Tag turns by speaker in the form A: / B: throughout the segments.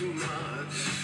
A: too much.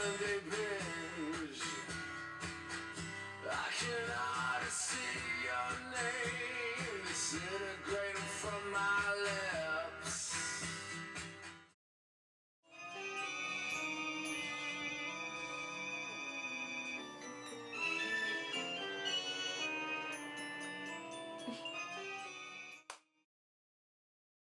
A: Of a